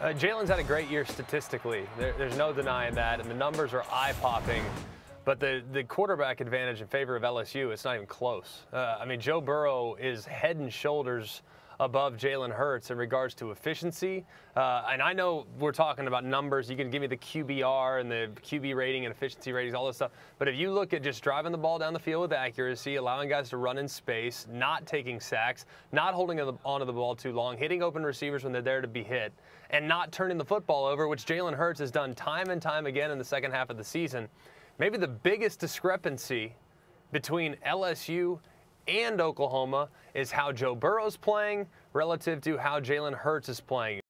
Uh, Jalen's had a great year statistically. There, there's no denying that, and the numbers are eye-popping. But the, the quarterback advantage in favor of LSU, it's not even close. Uh, I mean, Joe Burrow is head and shoulders above Jalen Hurts in regards to efficiency. Uh, and I know we're talking about numbers. You can give me the QBR and the QB rating and efficiency ratings, all this stuff. But if you look at just driving the ball down the field with accuracy, allowing guys to run in space, not taking sacks, not holding onto the ball too long, hitting open receivers when they're there to be hit, and not turning the football over, which Jalen Hurts has done time and time again in the second half of the season, maybe the biggest discrepancy between LSU and Oklahoma is how Joe Burrow's playing relative to how Jalen Hurts is playing.